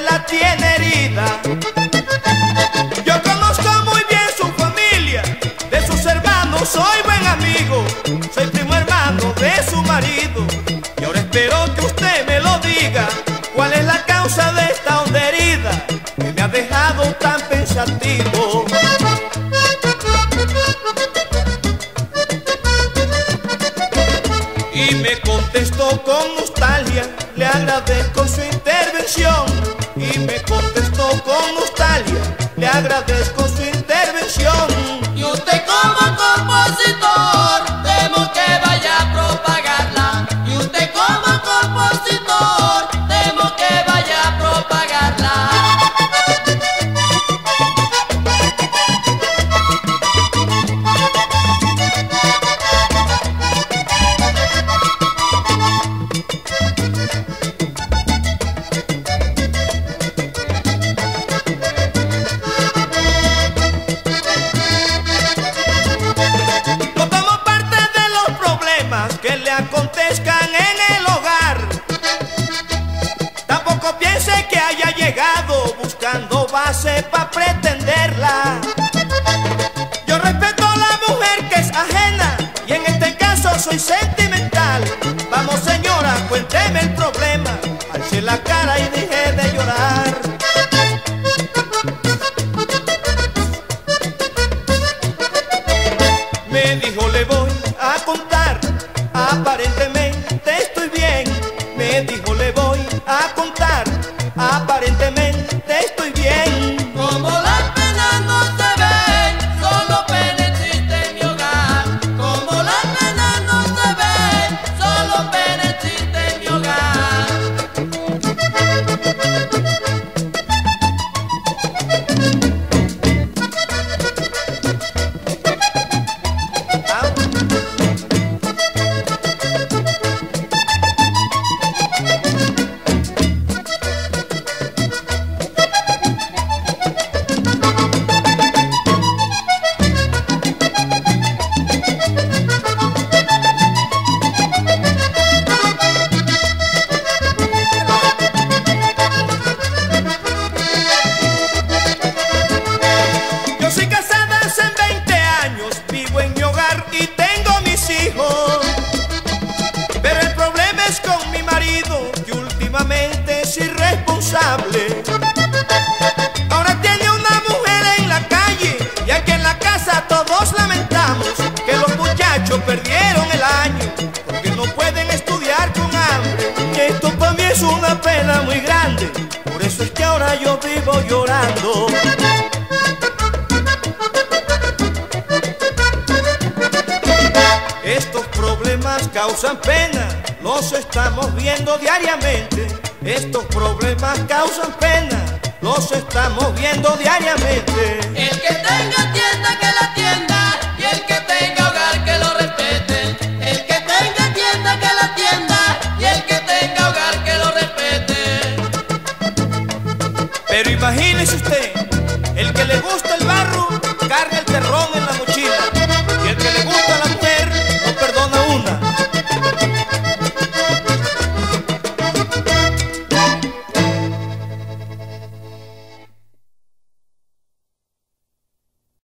la tiene herida. Yo conozco muy bien su familia, de sus hermanos soy buen amigo, soy primo hermano de su marido. Y ahora espero que usted me lo diga, cuál es la causa de esta honda herida que me ha dejado tan pensativo. Y me contestó con nostalgia, le agradezco su intervención. Y me contestó con nostalgia, le agradezco su intervención. Y usted como compositor, temo que vaya a propagarla. Y usted como compositor, temo que vaya a propagarla. Tampoco piense que haya llegado buscando base para pretenderla. Yo respeto a la mujer que es ajena y en este caso soy sentimental. Vamos señora, cuénteme el es irresponsable. Ahora tiene una mujer en la calle y aquí en la casa todos lamentamos que los muchachos perdieron el año porque no pueden estudiar con hambre. Esto para mí es una pena muy grande, por eso es que ahora yo vivo llorando. Estos problemas causan pena, los estamos viendo diariamente. Estos problemas causan pena, los estamos viendo diariamente. El que tenga tienda que la tienda y el que tenga hogar que lo respete. El que tenga tienda que la tienda y el que tenga hogar que lo respete. Pero imagínese usted, el que le gusta el barro